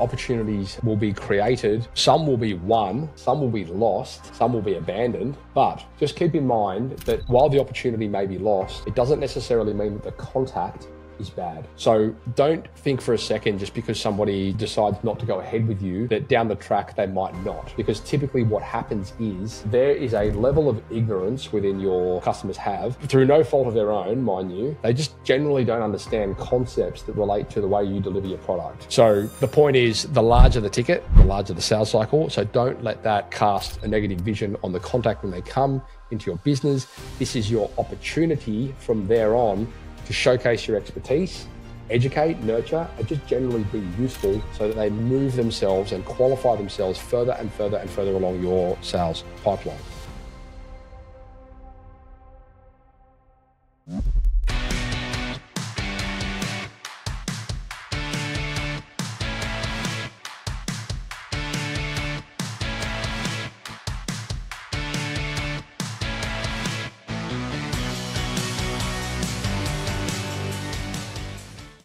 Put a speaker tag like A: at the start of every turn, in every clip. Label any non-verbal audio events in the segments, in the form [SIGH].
A: opportunities will be created. Some will be won, some will be lost, some will be abandoned. But just keep in mind that while the opportunity may be lost, it doesn't necessarily mean that the contact is bad. So don't think for a second just because somebody decides not to go ahead with you that down the track they might not. Because typically what happens is there is a level of ignorance within your customers have through no fault of their own, mind you. They just generally don't understand concepts that relate to the way you deliver your product. So the point is the larger the ticket, the larger the sales cycle. So don't let that cast a negative vision on the contact when they come into your business. This is your opportunity from there on to showcase your expertise, educate, nurture, and just generally be useful so that they move themselves and qualify themselves further and further and further along your sales pipeline.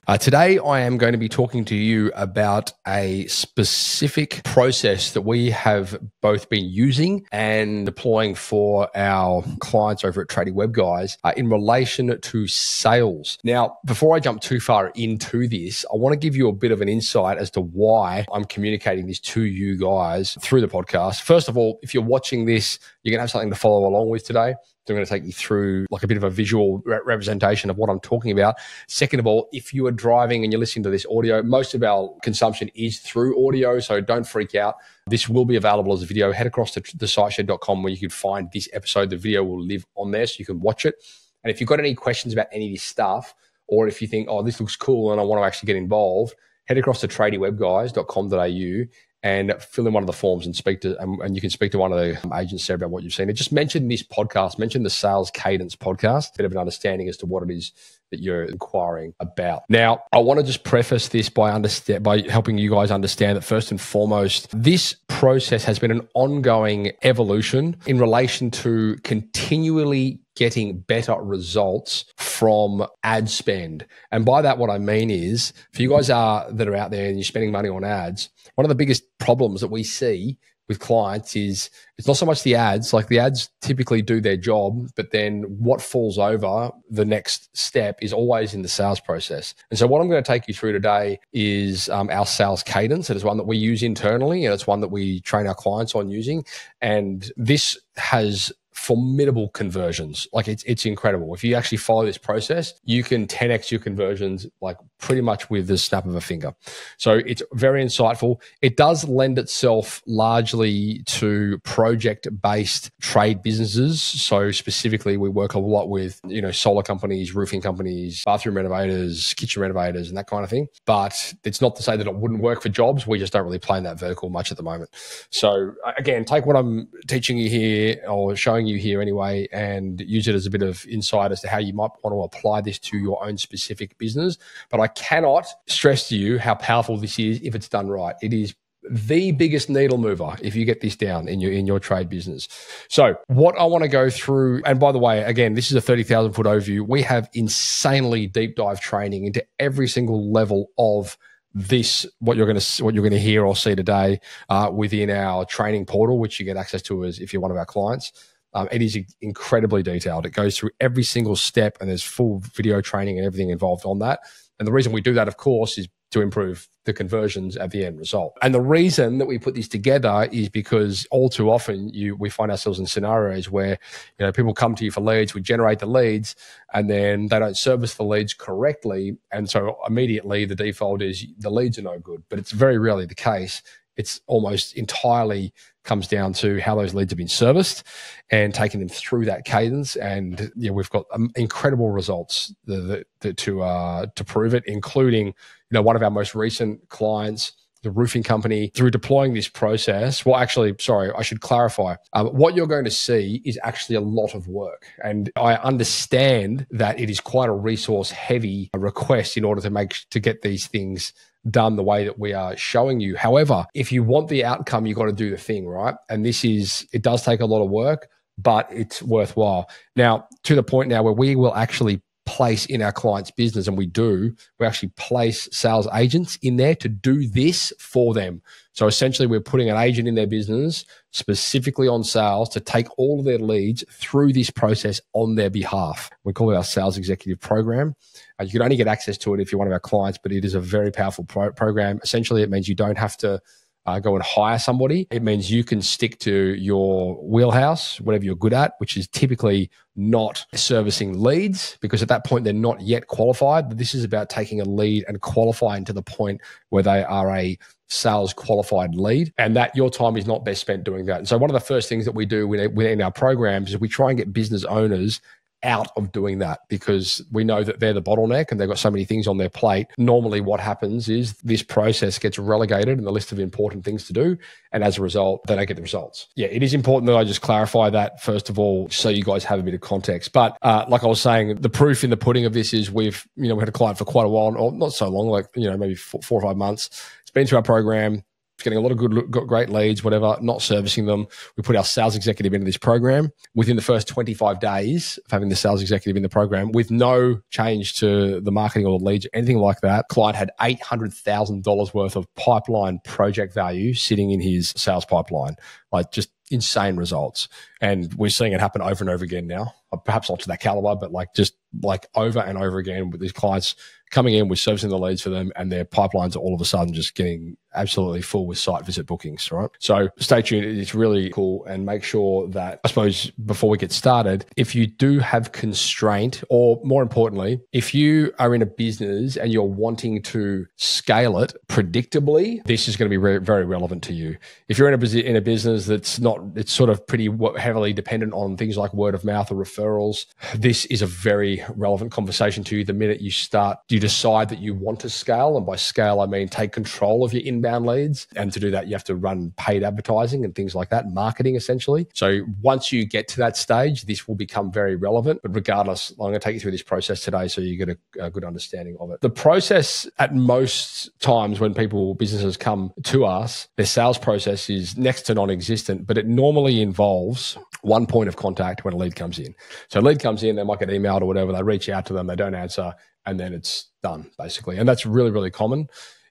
A: Uh, today, I am going to be talking to you about a specific process that we have both been using and deploying for our clients over at Tradie Web Guys uh, in relation to sales. Now, before I jump too far into this, I want to give you a bit of an insight as to why I'm communicating this to you guys through the podcast. First of all, if you're watching this, you're going to have something to follow along with today. So I'm going to take you through like a bit of a visual re- representation of what I'm talking about. Second of all, if you are driving and you're listening to this audio, most of our consumption is through audio. So don't freak out. This will be available as a video. Head across to the siteshed.com where you can find this episode. The video will live on there so you can watch it. And if you've got any questions about any of this stuff, or if you think, oh, this looks cool and I want to actually get involved, head across to tradiewebguys.com.au and fill in one of the forms and speak to, and, and you can speak to one of the um, agents there about what you've seen. And just mention this podcast, mention the Sales Cadence podcast, a bit of an understanding as to what it is that you're inquiring about. Now, I want to just preface this by understand by helping you guys understand that first and foremost, this process has been an ongoing evolution in relation to continually getting better results from ad spend. And by that, what I mean is for you guys are that are out there and you're spending money on ads, one of the biggest problems that we see with clients is it's not so much the ads like the ads typically do their job but then what falls over the next step is always in the sales process. And so what i'm going to take you through today is um, our sales cadence. It is one that we use internally and it's one that we train our clients on using. And this has formidable conversions. Like it's it's incredible. If you actually follow this process, you can 10x your conversions like pretty much with the snap of a finger. So it's very insightful. It does lend itself largely to project based trade businesses. So specifically, we work a lot with you know solar companies, roofing companies, bathroom renovators, kitchen renovators, and that kind of thing. But it's not to say that it wouldn't work for jobs. We just don't really play in that vertical much at the moment. So again, take what I'm teaching you here or showing you here anyway and use it as a bit of insight as to how you might want to apply this to your own specific business. But I cannot stress to you how powerful this is if it's done right. It is the biggest needle mover if you get this down in your in your trade business. So, what I want to go through, and by the way, again, this is a thirty thousand foot overview. We have insanely deep dive training into every single level of this what you're going to what you're going to hear or see today uh, within our training portal, which you get access to as if you're one of our clients. Um, it is incredibly detailed. It goes through every single step, and there's full video training and everything involved on that. And the reason we do that, of course, is to improve the conversions at the end result. And the reason that we put these together is because all too often you we find ourselves in scenarios where you know people come to you for leads, we generate the leads, and then they don't service the leads correctly, and so immediately the default is the leads are no good. But it's very rarely the case. It's almost entirely comes down to how those leads have been serviced and taking them through that cadence. And yeah, we've got um, incredible results the, the, to uh, to prove it, including you know one of our most recent clients. The roofing company through deploying this process. Well, actually, sorry, I should clarify. Um, what you're going to see is actually a lot of work. And I understand that it is quite a resource heavy request in order to make to get these things done the way that we are showing you. However, if you want the outcome, you've got to do the thing, right? And this is, it does take a lot of work, but it's worthwhile. Now, to the point now where we will actually place in our client's business, and we do, we actually place sales agents in there to do this for them. So essentially, we're putting an agent in their business specifically on sales to take all of their leads through this process on their behalf. We call it our sales executive program. Uh, you can only get access to it if you're one of our clients, but it is a very powerful pro- program. Essentially, it means you don't have to uh, go and hire somebody. It means you can stick to your wheelhouse, whatever you're good at, which is typically not servicing leads because at that point they're not yet qualified. This is about taking a lead and qualifying to the point where they are a sales qualified lead and that your time is not best spent doing that. And so one of the first things that we do within our programs is we try and get business owners out of doing that because we know that they're the bottleneck and they've got so many things on their plate. Normally, what happens is this process gets relegated in the list of important things to do. And as a result, they don't get the results. Yeah, it is important that I just clarify that, first of all, so you guys have a bit of context. But uh, like I was saying, the proof in the pudding of this is we've, you know, we had a client for quite a while, or not so long, like, you know, maybe four, four or five months. It's been through our program getting a lot of good, great leads, whatever, not servicing them. We put our sales executive into this program. Within the first 25 days of having the sales executive in the program, with no change to the marketing or the leads, anything like that, client had $800,000 worth of pipeline project value sitting in his sales pipeline. Like just insane results. And we're seeing it happen over and over again now. Perhaps not to that caliber, but like just like over and over again with these clients coming in, we're servicing the leads for them, and their pipelines are all of a sudden just getting absolutely full with site visit bookings, right? So stay tuned. It's really cool. And make sure that, I suppose, before we get started, if you do have constraint, or more importantly, if you are in a business and you're wanting to scale it predictably, this is going to be re- very relevant to you. If you're in a, in a business that's not, it's sort of pretty heavily dependent on things like word of mouth or referrals, this is a very relevant conversation to you the minute you start, you decide that you want to scale. And by scale, I mean take control of your inbound leads. And to do that, you have to run paid advertising and things like that, marketing essentially. So once you get to that stage, this will become very relevant. But regardless, I'm going to take you through this process today so you get a, a good understanding of it. The process at most times when people, businesses come to us, their sales process is next to non existent, but it normally involves one point of contact when a lead comes in. So a lead comes in, they might get emailed or whatever, they reach out to them, they don't answer, and then it's done basically. And that's really, really common.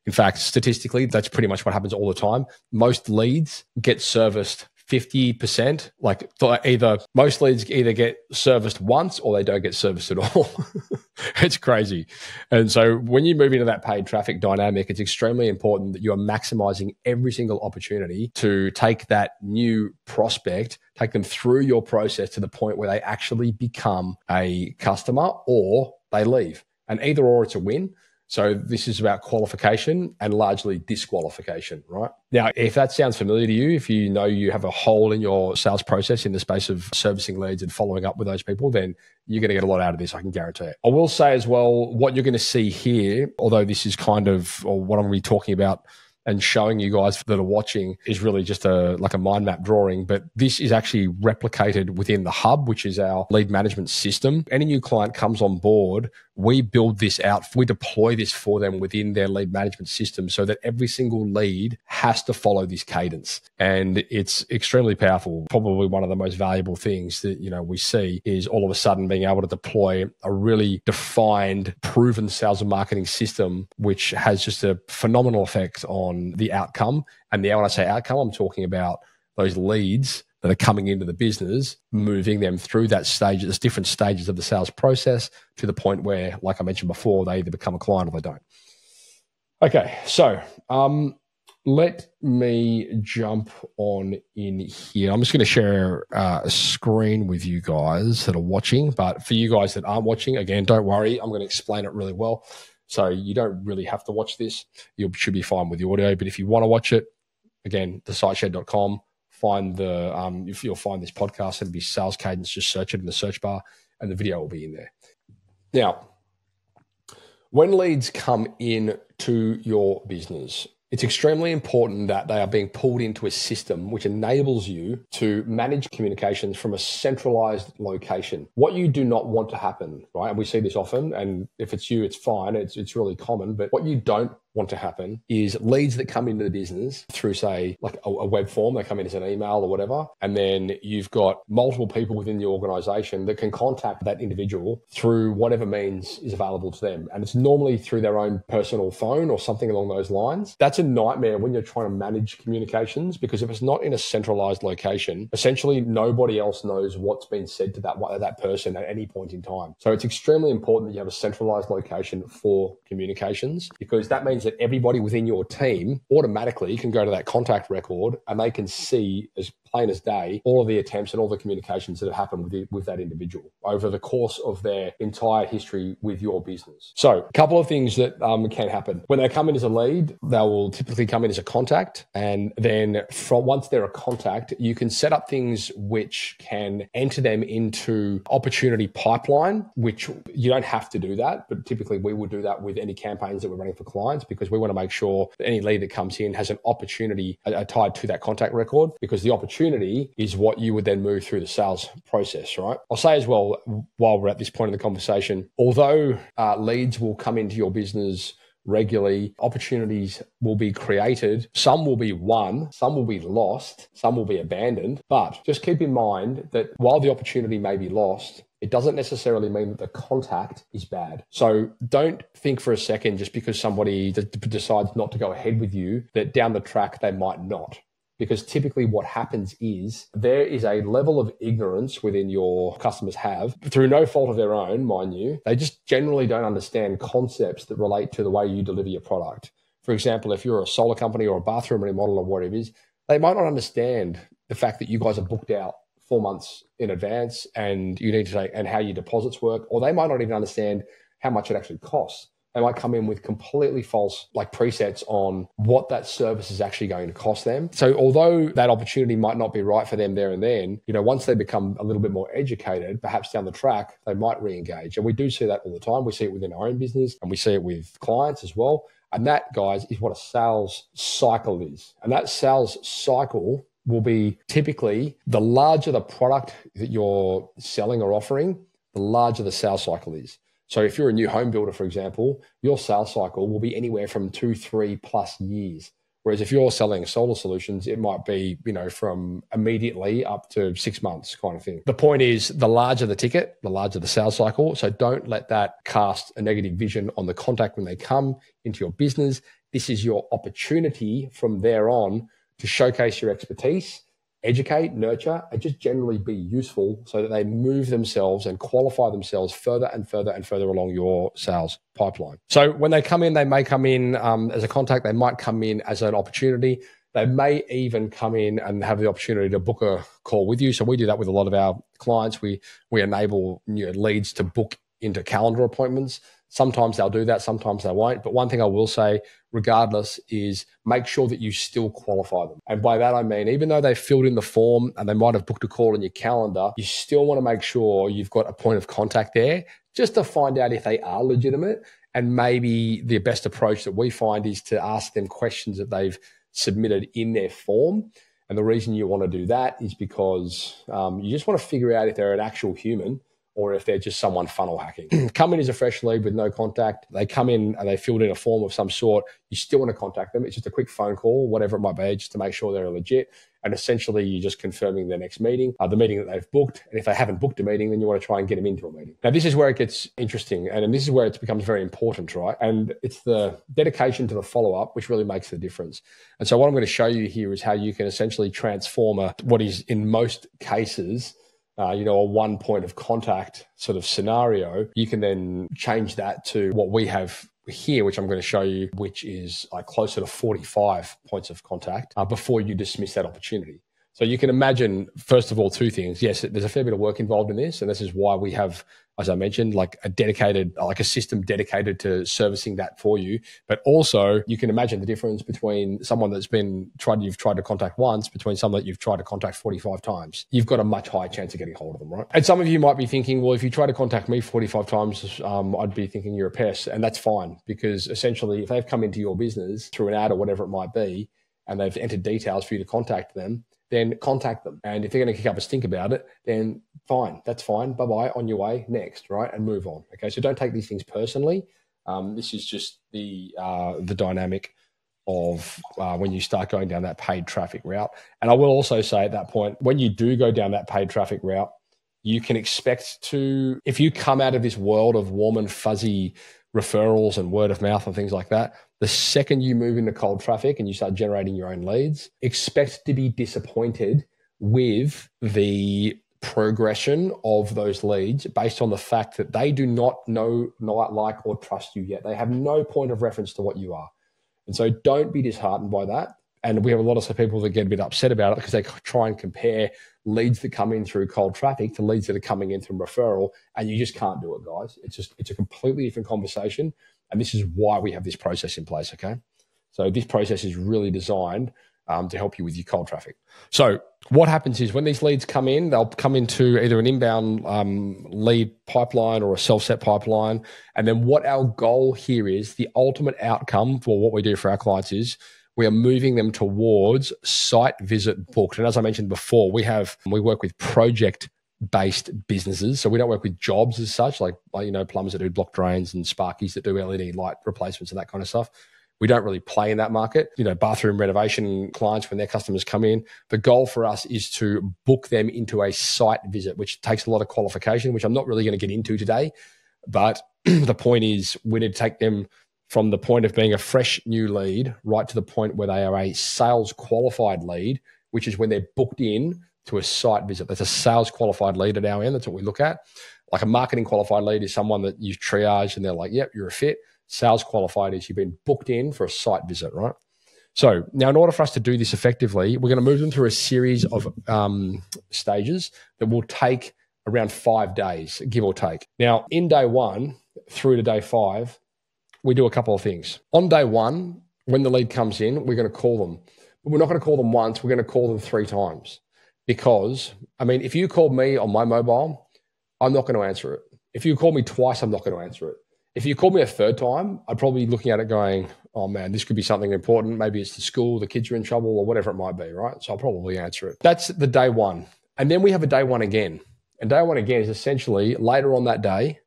A: In fact, statistically, that's pretty much what happens all the time. Most leads get serviced 50%. Like either most leads either get serviced once or they don't get serviced at all. [LAUGHS] it's crazy. And so when you move into that paid traffic dynamic, it's extremely important that you are maximizing every single opportunity to take that new prospect, take them through your process to the point where they actually become a customer or they leave and either or it's a win. So this is about qualification and largely disqualification, right? Now, if that sounds familiar to you, if you know you have a hole in your sales process in the space of servicing leads and following up with those people, then you're going to get a lot out of this. I can guarantee it. I will say as well, what you're going to see here, although this is kind of, or what I'm going to be talking about and showing you guys that are watching is really just a like a mind map drawing but this is actually replicated within the hub which is our lead management system any new client comes on board we build this out we deploy this for them within their lead management system so that every single lead has to follow this cadence and it's extremely powerful probably one of the most valuable things that you know we see is all of a sudden being able to deploy a really defined proven sales and marketing system which has just a phenomenal effect on the outcome. And the when I say outcome, I'm talking about those leads that are coming into the business, moving them through that stage, there's different stages of the sales process to the point where, like I mentioned before, they either become a client or they don't. Okay, so um, let me jump on in here. I'm just going to share uh, a screen with you guys that are watching. But for you guys that aren't watching, again, don't worry. I'm going to explain it really well. So you don't really have to watch this. You should be fine with the audio. But if you want to watch it, again, thesiteshed.com, find the, um, if you'll find this podcast, it'll be sales cadence. Just search it in the search bar and the video will be in there. Now, when leads come in to your business, it's extremely important that they are being pulled into a system which enables you to manage communications from a centralized location. What you do not want to happen, right? And we see this often, and if it's you, it's fine. It's, it's really common. But what you don't want to happen is leads that come into the business through, say, like a, a, web form, they come in as an email or whatever. And then you've got multiple people within the organization that can contact that individual through whatever means is available to them. And it's normally through their own personal phone or something along those lines. That's a nightmare when you're trying to manage communications because if it's not in a centralized location, essentially nobody else knows what's been said to that, that person at any point in time. So it's extremely important that you have a centralized location for communications because that means that everybody within your team automatically can go to that contact record and they can see as plain as day all of the attempts and all the communications that have happened with, the, with that individual over the course of their entire history with your business. So, a couple of things that um, can happen when they come in as a lead, they will typically come in as a contact, and then from once they're a contact, you can set up things which can enter them into opportunity pipeline, which you don't have to do that, but typically we would do that with any campaigns that we're running for clients because we want to make sure that any lead that comes in has an opportunity uh, tied to that contact record because the opportunity opportunity is what you would then move through the sales process, right? I'll say as well, while we're at this point in the conversation, although uh, leads will come into your business regularly. Opportunities will be created. Some will be won, some will be lost, some will be abandoned. But just keep in mind that while the opportunity may be lost, it doesn't necessarily mean that the contact is bad. So don't think for a second just because somebody d- decides not to go ahead with you that down the track they might not because typically what happens is there is a level of ignorance within your customers have through no fault of their own, mind you. They just generally don't understand concepts that relate to the way you deliver your product. For example, if you're a solar company or a bathroom remodel or whatever it is, they might not understand the fact that you guys are booked out four months in advance and you need to say and how your deposits work, or they might not even understand how much it actually costs they might come in with completely false like presets on what that service is actually going to cost them. So although that opportunity might not be right for them there and then, you know, once they become a little bit more educated, perhaps down the track, they might re-engage. And we do see that all the time. We see it within our own business and we see it with clients as well. And that, guys, is what a sales cycle is. And that sales cycle will be typically the larger the product that you're selling or offering, the larger the sales cycle is. So if you're a new home builder, for example, your sales cycle will be anywhere from two, three plus years. Whereas if you're selling solar solutions, it might be, you know, from immediately up to six months kind of thing. The point is the larger the ticket, the larger the sales cycle. So don't let that cast a negative vision on the contact when they come into your business. This is your opportunity from there on to showcase your expertise educate, nurture, and just generally be useful so that they move themselves and qualify themselves further and further and further along your sales pipeline. So when they come in, they may come in um, as a contact, they might come in as an opportunity. They may even come in and have the opportunity to book a call with you. So we do that with a lot of our clients. We we enable you know, leads to book into calendar appointments. Sometimes they'll do that, sometimes they won't. But one thing I will say, regardless, is make sure that you still qualify them. And by that, I mean, even though they filled in the form and they might have booked a call in your calendar, you still want to make sure you've got a point of contact there just to find out if they are legitimate. And maybe the best approach that we find is to ask them questions that they've submitted in their form. And the reason you want to do that is because um, you just want to figure out if they're an actual human or if they're just someone funnel hacking. [CLEARS THROAT] come in as a fresh lead with no contact. They come in and they filled in a form of some sort. You still want to contact them. It's just a quick phone call, whatever it might be, just to make sure they're legit. And essentially, you're just confirming their next meeting, uh, the meeting that they've booked. And if they haven't booked a meeting, then you want to try and get them into a meeting. Now, this is where it gets interesting. And, and this is where it becomes very important, right? And it's the dedication to the follow up, which really makes the difference. And so, what I'm going to show you here is how you can essentially transform a, what is in most cases uh, you know, a one point of contact sort of scenario, you can then change that to what we have here, which I'm going to show you, which is like closer to 45 points of contact uh, before you dismiss that opportunity. So you can imagine, first of all, two things. Yes, there's a fair bit of work involved in this, and this is why we have, as I mentioned, like a dedicated, like a system dedicated to servicing that for you. But also, you can imagine the difference between someone that's been tried, you've tried to contact once, between someone that you've tried to contact 45 times. You've got a much higher chance of getting hold of them, right? And some of you might be thinking, well, if you try to contact me 45 times, um, I'd be thinking you're a pest, and that's fine because essentially, if they've come into your business through an ad or whatever it might be, and they've entered details for you to contact them then contact them. And if they're going to kick up a stink about it, then fine, that's fine. Bye bye, on your way, next, right? And move on. Okay. So don't take these things personally. Um, this is just the uh, the dynamic of uh, when you start going down that paid traffic route. And I will also say at that point, when you do go down that paid traffic route, you can expect to, if you come out of this world of warm and fuzzy referrals and word of mouth and things like that, the second you move into cold traffic and you start generating your own leads, expect to be disappointed with the progression of those leads based on the fact that they do not know, not like, or trust you yet. They have no point of reference to what you are. And so don't be disheartened by that. And we have a lot of people that get a bit upset about it because they try and compare leads that come in through cold traffic to leads that are coming in from referral. And you just can't do it, guys. It's just, it's a completely different conversation. And this is why we have this process in place. Okay. So this process is really designed um, to help you with your cold traffic. So what happens is when these leads come in, they'll come into either an inbound um, lead pipeline or a self-set pipeline. And then what our goal here is, the ultimate outcome for what we do for our clients is we are moving them towards site visit booked. And as I mentioned before, we have we work with project based businesses. So we don't work with jobs as such, like, like you know, plumbers that do block drains and sparkies that do LED light replacements and that kind of stuff. We don't really play in that market. You know, bathroom renovation clients, when their customers come in, the goal for us is to book them into a site visit, which takes a lot of qualification, which I'm not really going to get into today. But [CLEARS THROAT] the point is, we need to take them from the point of being a fresh new lead right to the point where they are a sales qualified lead, which is when they're booked in to a site visit. That's a sales qualified lead at our end. That's what we look at. Like a marketing qualified lead is someone that you triage and they're like, yep, you're a fit sales qualified is you've been booked in for a site visit, right? So now, in order for us to do this effectively, we're going to move them through a series of um, stages that will take around five days, give or take. Now, in day one through to day five, we do a couple of things. On day one, when the lead comes in, we're going to call them. But we're not going to call them once, we're going to call them three times. Because, I mean, if you called me on my mobile, I'm not going to answer it. If you call me twice, I'm not going to answer it. If you call me a third time, I'd probably be looking at it going, oh man, this could be something important. Maybe it's the school, the kids are in trouble, or whatever it might be, right? So I'll probably answer it. That's the day one. And then we have a day one again. And day one again is essentially later on that day,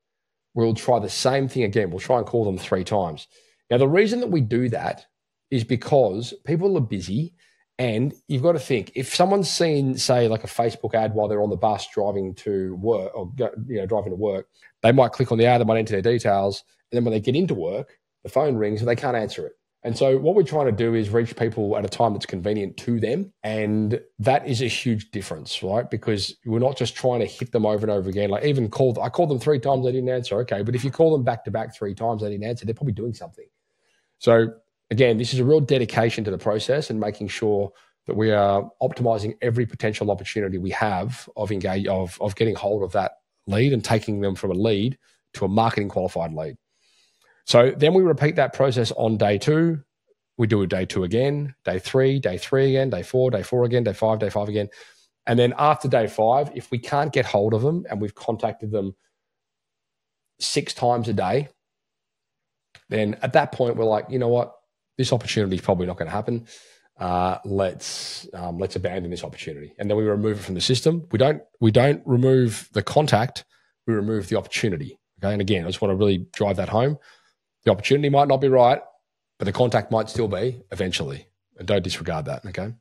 A: we'll try the same thing again. We'll try and call them three times. Now, the reason that we do that is because people are busy and you've got to think if someone's seen, say, like a Facebook ad while they're on the bus driving to work or you know driving to work, they might click on the ad, they might enter their details, and then when they get into work, the phone rings and they can't answer it. And so what we're trying to do is reach people at a time that's convenient to them. And that is a huge difference, right? Because we're not just trying to hit them over and over again. Like even called, I called them three times, they didn't answer. Okay. But if you call them back to back three times, they didn't answer, they're probably doing something. So again, this is a real dedication to the process and making sure that we are optimizing every potential opportunity we have of engage of, of getting hold of that lead and taking them from a lead to a marketing qualified lead. So then we repeat that process on day two. We do a day two again, day three, day three again, day four, day four again, day five, day five again. And then after day five, if we can't get hold of them and we've contacted them six times a day, then at that point we're like, you know what, this opportunity is probably not going to happen. Uh, let's um, let's abandon this opportunity, and then we remove it from the system. We don't we don't remove the contact. We remove the opportunity. Okay, and again, I just want to really drive that home. The opportunity might not be right, but the contact might still be eventually, and don't disregard that. Okay.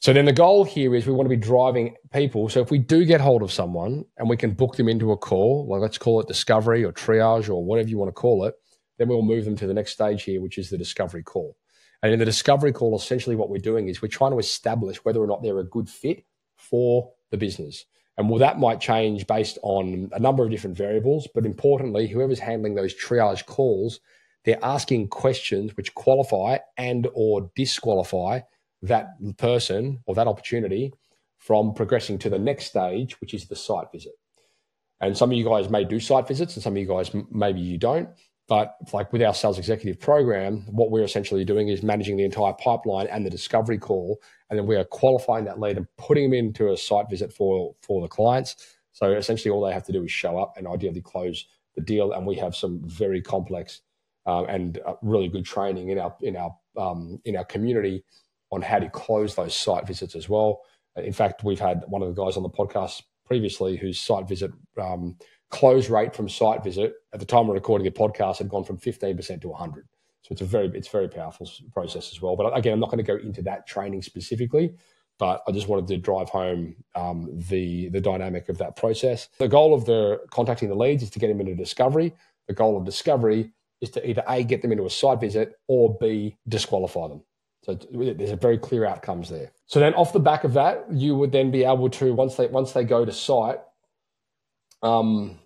A: So then the goal here is we want to be driving people. So if we do get hold of someone and we can book them into a call, like let's call it discovery or triage or whatever you want to call it, then we'll move them to the next stage here, which is the discovery call. And in the discovery call, essentially what we're doing is we're trying to establish whether or not they're a good fit for the business. And well, that might change based on a number of different variables. But importantly, whoever's handling those triage calls, they're asking questions which qualify and or disqualify that person or that opportunity from progressing to the next stage, which is the site visit. And some of you guys may do site visits and some of you guys maybe you don't. But like with our sales executive program, what we're essentially doing is managing the entire pipeline and the discovery call, and then we are qualifying that lead and putting them into a site visit for for the clients. So essentially, all they have to do is show up and ideally close the deal. And we have some very complex uh, and uh, really good training in our in our um, in our community on how to close those site visits as well. In fact, we've had one of the guys on the podcast previously whose site visit um, close rate from site visit at the time of recording the podcast had gone from 15% to 100. So it's a very it's a very powerful process as well. But again, I'm not going to go into that training specifically, but I just wanted to drive home um, the the dynamic of that process. The goal of the contacting the leads is to get them into discovery. The goal of discovery is to either a get them into a site visit or b disqualify them. So there's a very clear outcomes there. So then off the back of that, you would then be able to once they once they go to site, um,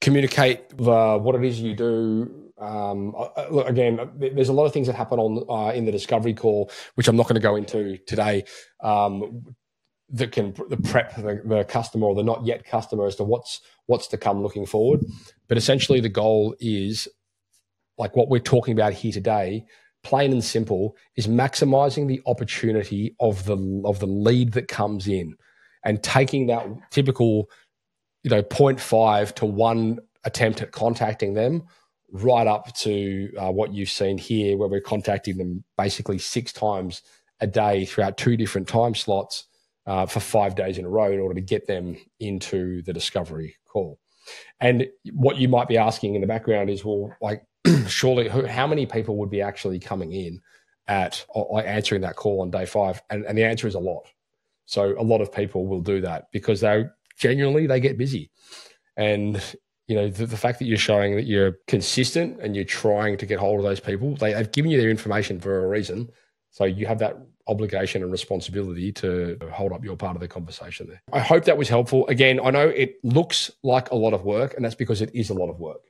A: communicate the, what it is you do. Um, uh, uh, look, again, there's a lot of things that happen on uh, in the discovery call, which I'm not going to go into today. Um, that can the prep the, the, customer or the not yet customer as to what's what's to come looking forward. But essentially, the goal is like what we're talking about here today plain and simple, is maximizing the opportunity of the of the lead that comes in and taking that typical, you know, 0.5 to one attempt at contacting them right up to uh, what you've seen here, where we're contacting them basically six times a day throughout two different time slots uh, for five days in a row in order to get them into the discovery call. And what you might be asking in the background is, well, like, [CLEARS THROAT] surely how many people would be actually coming in at or answering that call on day five? And, and the answer is a lot. So a lot of people will do that because they genuinely they get busy, and you know the, the, fact that you're showing that you're consistent and you're trying to get hold of those people, they, have given you their information for a reason. So you have that obligation and responsibility to hold up your part of the conversation there. I hope that was helpful. Again, I know it looks like a lot of work, and that's because it is a lot of work.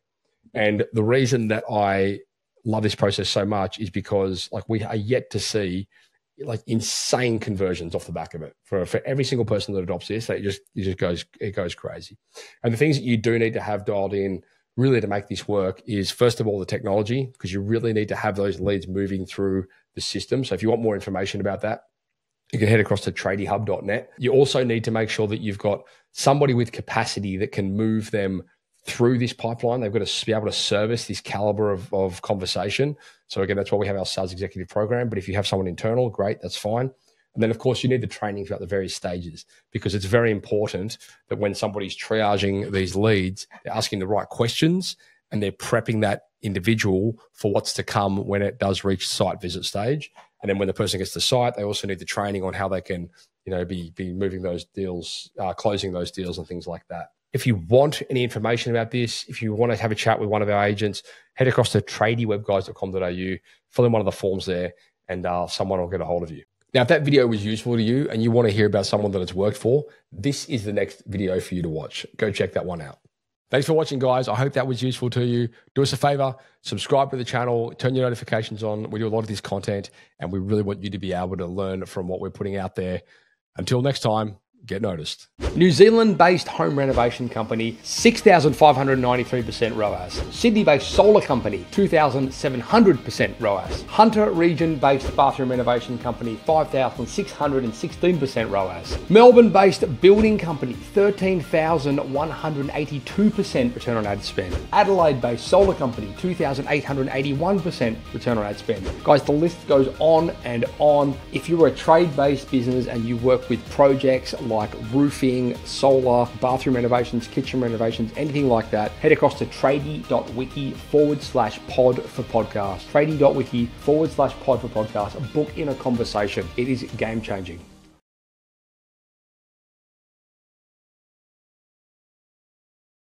A: And the reason that I love this process so much is because like we are yet to see like insane conversions off the back of it for, for every single person that adopts this. It just it just goes it goes crazy. And the things that you do need to have dialed in really to make this work is first of all the technology because you really need to have those leads moving through the system. So if you want more information about that you can head across to tradiehub.net you also need to make sure that you've got somebody with capacity that can move them through this pipeline. They've got to be able to service this caliber of, of conversation. So again, that's why we have our sales executive program. But if you have someone internal, great, that's fine. And then, of course, you need the training throughout the various stages because it's very important that when somebody's triaging these leads, they're asking the right questions and they're prepping that individual for what's to come when it does reach site visit stage. And then when the person gets to site, they also need the training on how they can, you know, be be moving those deals, uh, closing those deals, and things like that. If you want any information about this, if you want to have a chat with one of our agents, head across to tradiewebguys.com.au, fill in one of the forms there, and uh, someone will get a hold of you. Now, if that video was useful to you and you want to hear about someone that it's worked for, this is the next video for you to watch. Go check that one out. Thanks for watching, guys. I hope that was useful to you. Do us a favor, subscribe to the channel, turn your notifications on. We do a lot of this content, and we really want you to be able to learn from what we're putting out there. Until next time, get noticed. New Zealand based home renovation company, 6,593% ROAS. Sydney based solar company, 2,700% ROAS. Hunter region based bathroom renovation company, 5,616% ROAS. Melbourne based building company, 13,182% return on ad spend. Adelaide based solar company, 2,881% return on ad spend. Guys, the list goes on and on. If you're a trade based business and you work with projects like roofing, solar, bathroom renovations, kitchen renovations, anything like that, head across to tradie.wiki forward slash pod for podcast. Tradie.wiki forward slash pod for podcast. Book in a conversation. It is game changing.